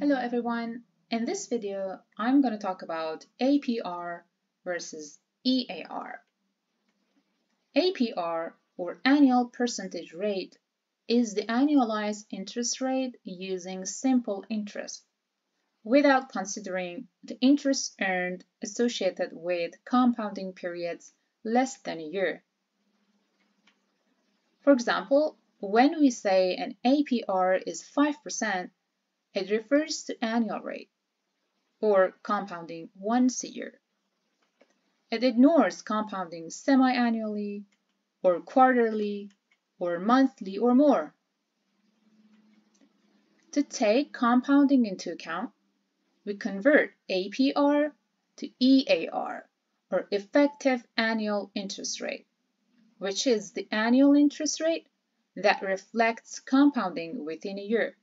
Hello everyone. In this video, I'm going to talk about APR versus EAR. APR, or annual percentage rate, is the annualized interest rate using simple interest, without considering the interest earned associated with compounding periods less than a year. For example, when we say an APR is 5%, it refers to annual rate, or compounding once a year. It ignores compounding semi-annually, or quarterly, or monthly, or more. To take compounding into account, we convert APR to EAR, or effective annual interest rate, which is the annual interest rate that reflects compounding within a year.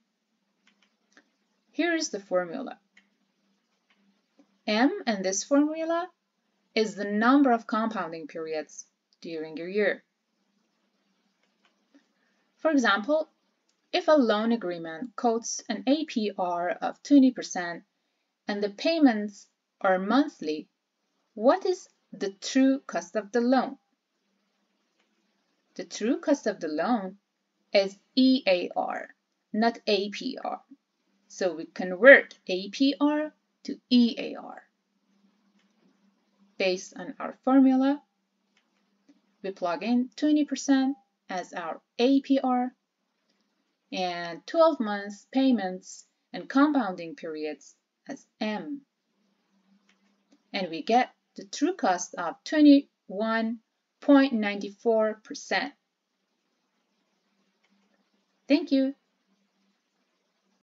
Here is the formula. M in this formula is the number of compounding periods during a year. For example, if a loan agreement quotes an APR of 20% and the payments are monthly, what is the true cost of the loan? The true cost of the loan is EAR, not APR. So we convert APR to EAR. Based on our formula, we plug in 20% as our APR and 12 months payments and compounding periods as M. And we get the true cost of 21.94%. Thank you.